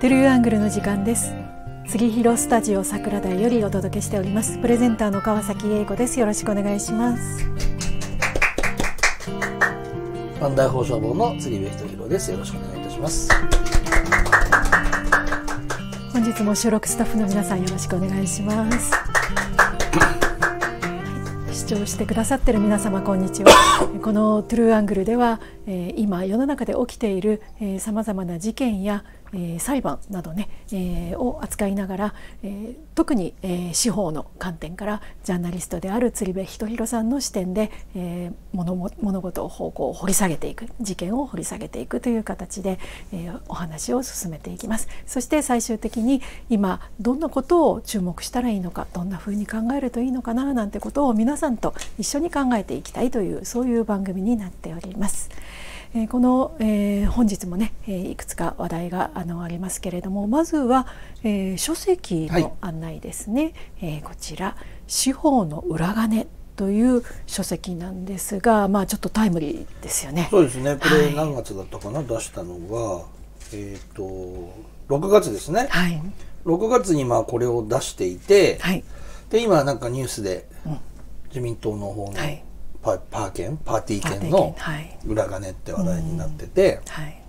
トゥルーアングルの時間です。杉広スタジオ桜台よりお届けしております。プレゼンターの川崎英子です。よろしくお願いします。万代放送部の釣り部人弘です。よろしくお願いいたします。本日も収録スタッフの皆さんよろしくお願いします。視聴してくださっている皆様こんにちは。このトゥルーアングルでは、えー、今世の中で起きているさまざまな事件やえー、裁判などね、えー、を扱いながら、えー、特に、えー、司法の観点からジャーナリストである釣り部仁弘さんの視点で、えー、物物事を方向を掘り下げていく事件を掘り下げていくという形で、えー、お話を進めていきますそして最終的に今どんなことを注目したらいいのかどんなふうに考えるといいのかななんてことを皆さんと一緒に考えていきたいというそういう番組になっております。えこの、えー、本日もね、えいくつか話題があのありますけれどもまずは、えー、書籍の案内ですね、はい、えー、こちら「司法の裏金」という書籍なんですが、まあちょっとタイムリーですよね。そうですね。これ何月だったかな、はい、出したのがえっ、ー、と6月ですね。はい。6月にまあこれを出していて、はい、で今なんかニュースで自民党の方の、はいパパー券パーティー券の裏金って話題になってて、はい。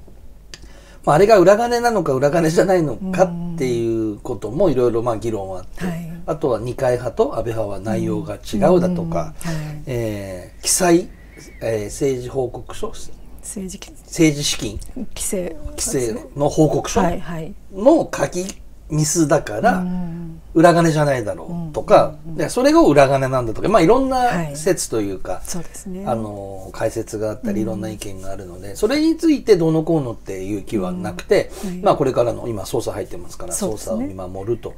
まあ、あれが裏金なのか裏金じゃないのかっていうこともいろいろまあ議論はあって、はい、あとは二階派と安倍派は内容が違うだとか、はい。えー、記載、えー、政治報告書。政治政治資金。規制規制。の報告書の書きミスだから裏金じゃないだろうとか、でそれが裏金なんだとか、まあ、いろんな説というか、そうですね、あの解説があったりいろんな意見があるので、それについてどうのこうのっていう気はなくて、まあ、これからの今捜査入ってますから捜査を見守ると。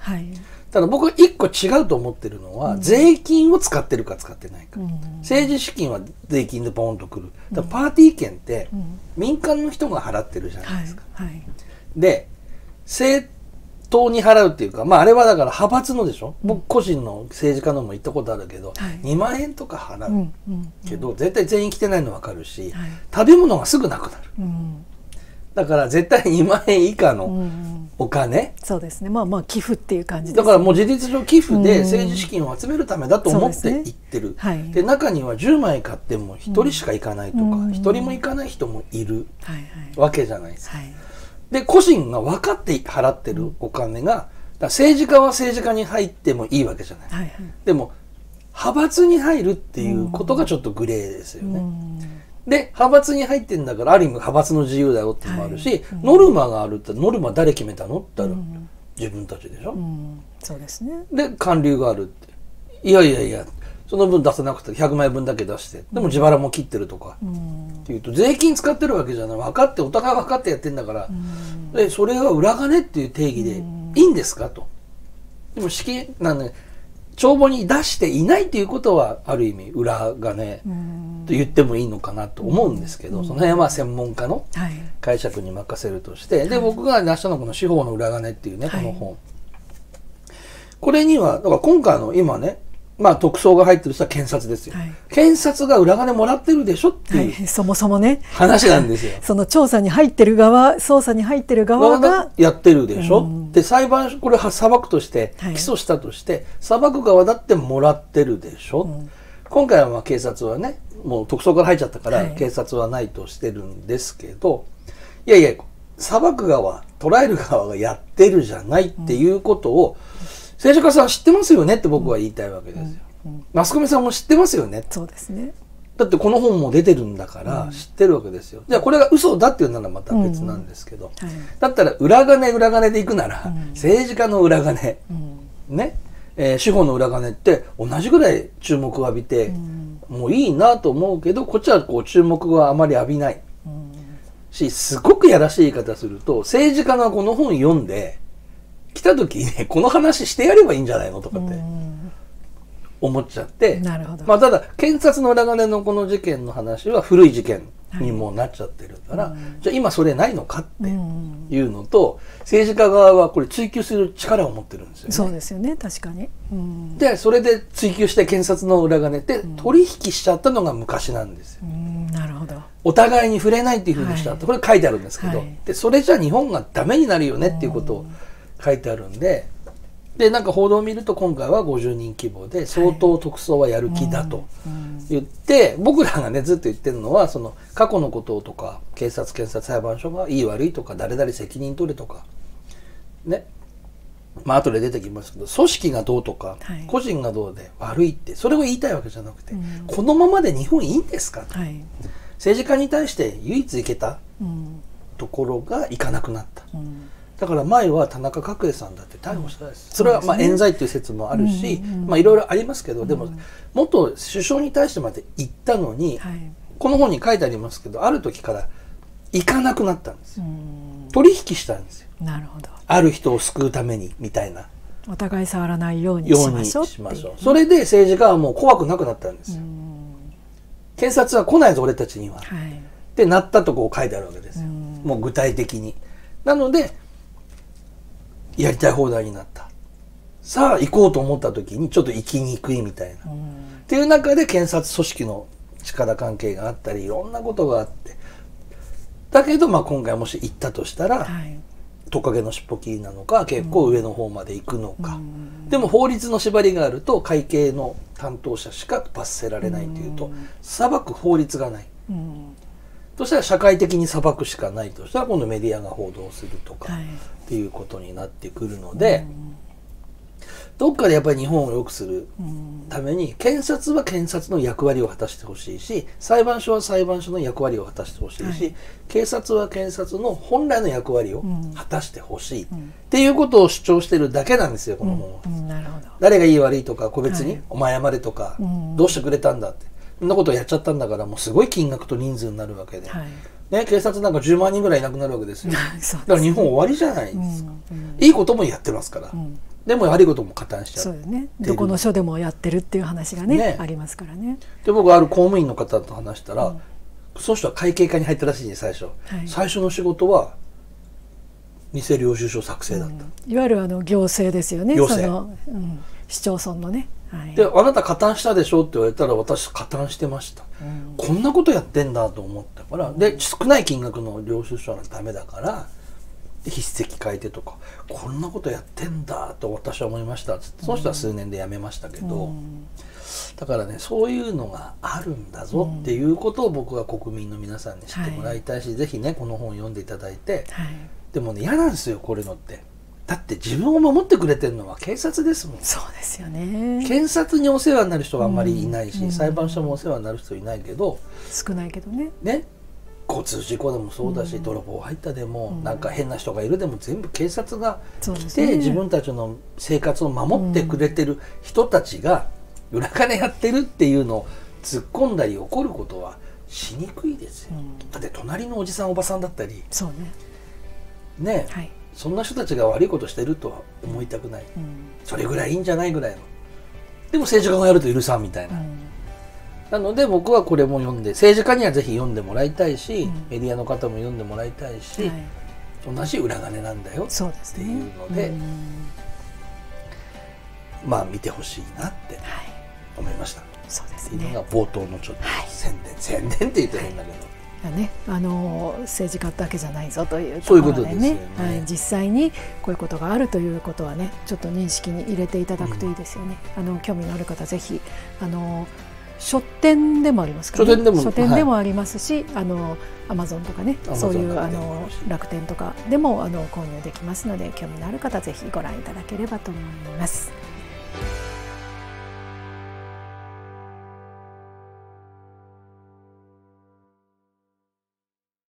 ただ僕は一個違うと思ってるのは、税金を使ってるか使ってないか、政治資金は税金でポンとくる。だパーティー券って民間の人が払ってるじゃないですか。で政党に払うっていうか、まあ、あれはだから派閥のでしょ、うん、僕個人の政治家のも行ったことあるけど、はい、2万円とか払う。けど、絶対全員来てないの分かるし、はい、食べ物がすぐなくなる、うん、だから絶対2万円以下のお金、うん、そうですね。まあまあ寄付っていう感じ、ね、だからもう事実上寄付で政治資金を集めるためだと思って行ってる、で、ねはい、中には10枚買っても1人しか行かないとか、1人も行かない人もいるわけじゃないですか。はいで個人が分かって払ってるお金が政治家は政治家に入ってもいいわけじゃない、はいはい、でも派閥に入るっていうことがちょっとグレーですよね。で派閥に入ってんだからある意味派閥の自由だよっていうのもあるし、はいノルマがあるってノルマ誰決めたの？って言ったら、自分たちでしょ。そうですね。で還流があるって。いやいやいやその分出さなくて100万円分だけ出してでも自腹も切ってるとか、うん、っていうと税金使ってるわけじゃない。分かってお互い分かってやってんだから、うん、でそれが裏金っていう定義でいいんですかと。でも資金なんで帳簿に出していないっていうことはある意味裏金と言ってもいいのかなと思うんですけど、その辺は専門家の解釈に任せるとして、で僕が出したのはこの「司法の裏金」っていうねこの本。これにはだから今回の今ねまあ特捜が入ってる人は検察ですよ、はい、検察が裏金もらってるでしょっていう、はい、そもそもね。話なんですよ。その調査に入ってる側捜査に入ってる側がやってるでしょ、うん、で裁判これ裁くとして起訴したとして、はい、裁く側だってもらってるでしょ、うん、今回はまあ警察はねもう特捜から入っちゃったから、警察はないとしてるんですけどいやいや裁く側捉える側がやってるじゃないっていうことを、うん政治家さん知ってますよねって僕は言いたいわけですよ、うん。うん、マスコミさんも知ってますよねそうですね。だってこの本も出てるんだから知ってるわけですよ、じゃあこれが嘘だっていうならまた別なんですけど、はい、だったら裏金裏金でいくなら、政治家の裏金、ね。えー、司法の裏金って同じぐらい注目を浴びて、もういいなと思うけどこっちはこう注目はあまり浴びない、しすごくやらしい言い方すると政治家がこの本読んで来た時にねこの話してやればいいんじゃないのとかって思っちゃって。なるほど、まあ、ただ検察の裏金のこの事件の話は古い事件にもなっちゃってるから、はい、じゃあ今それないのかっていうのと、政治家側はこれ追及する力を持ってるんですよね。そうですよね確かに、でそれで追及して検察の裏金って取引しちゃったのが昔なんですよ。なるほど。お互いに触れないっていうふうにしたって、これ書いてあるんですけど、はい、でそれじゃ日本がダメになるよねっていうことを書いてあるんで。でなんか報道を見ると今回は50人規模で相当特捜はやる気だと言って、僕らがねずっと言ってるのはその過去のこととか警察検察裁判所がいい悪いとか誰々責任取れとかね。まあ後で出てきますけど組織がどうとか、はい、個人がどうで悪いってそれを言いたいわけじゃなくて、うん、このままで日本いいんですか、はい、政治家に対して唯一いけたところがいかなくなった。うんだから前は田中角栄さんだって逮捕したです、うん、それはまあ冤罪っていう説もあるし、まあいろいろありますけど、でも元首相に対してまで言ったのに、はい、この本に書いてありますけどある時から行かなくなったんですよ、取引したんですよ。なるほど。ある人を救うためにみたいな。お互い触らないようにしましょうしましょう。それで政治家はもう怖くなくなったんですよ。検察は来ないぞ俺たちには、はい、ってなったとこう書いてあるわけですよ。もう具体的に。なのでやりたい放題になった。さあ行こうと思った時にちょっと行きにくいみたいな、うん、っていう中で検察組織の力関係があったりいろんなことがあって。だけどまあ今回もし行ったとしたら、はい、トカゲの尻尾切りなのか結構上の方まで行くのか、うん、でも法律の縛りがあると会計の担当者しか罰せられないというと、うん、裁く法律がない、うん、そしたら社会的に裁くしかないとしたら今度メディアが報道するとか、はい、っていうことになってくるので、どっかでやっぱり日本を良くするために検察は検察の役割を果たしてほしいし裁判所は裁判所の役割を果たしてほしいし、はい、警察は検察の本来の役割を果たしてほしい、っていうことを主張してるだけなんですよこの本は、うん、誰がいい悪いとか個別に、お前謝れとか、どうしてくれたんだって。そんなことをやっちゃったんだからもうすごい金額と人数になるわけで。はいね、警察なんか10万人ぐらいいなくなるわけですよ。すだから日本終わりじゃないですか。うんうん、いいこともやってますから。うん、でも悪いことも加担しちゃう。そうね。どこの署でもやってるっていう話がね、ねありますからね。で、僕ある公務員の方と話したら、うん、その人は会計課に入ったらしいんです最初、はい、最初の仕事は偽領収書作成だった。いわゆるあの行政ですよね。行政。市町村のね。はい、であなた加担したでしょって言われたら私加担してました、うん、こんなことやってんだと思ったから。で少ない金額の領収書はダメだから筆跡変えてとか。こんなことやってんだと私は思いました。その人は数年で辞めましたけど、うん、だからねそういうのがあるんだぞっていうことを僕は国民の皆さんに知ってもらいたいし、はい、ぜひねこの本を読んでいただいて、はい、でもね嫌なんですよこれのって。だって自分を守ってくれてるのは警察ですもん。そうですよね。検察にお世話になる人があんまりいないし、うん、裁判所もお世話になる人いないけど少ないけどね。ね。交通事故でもそうだし、うん、泥棒入ったでも、うん、なんか変な人がいるでも全部警察が来て、ね、自分たちの生活を守ってくれてる人たちが裏金やってるっていうのを突っ込んだり怒ることはしにくいですよ、だって隣のおじさんおばさんだったりそうね。ね、はいそんな人たちが悪いことしてるとは思いたくない、うん、それぐらいいいんじゃないぐらいの。でも政治家がやると許さんみたいな、うん、なので僕はこれも読んで政治家にはぜひ読んでもらいたいし、うん、メディアの方も読んでもらいたいし、はい、同じ裏金なんだよっていうので、ね、まあ見てほしいなって思いました。はい、そうですね、っていうのが冒頭のちょっと宣伝、はい、宣伝って言うと変だけど。ね、あの政治家だけじゃないぞというところでね、ね、はい、実際にこういうことがあるということはねちょっと認識に入れていただくといいですよね。うん、あの興味のある方ぜひあの書店でもありますから、ね、書店でも書店でもありますし、はい、あのアマゾンとかね。そういうあの楽天とかでもあの購入できますので興味のある方ぜひご覧いただければと思います。